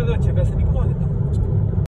这个前面是你靠着的。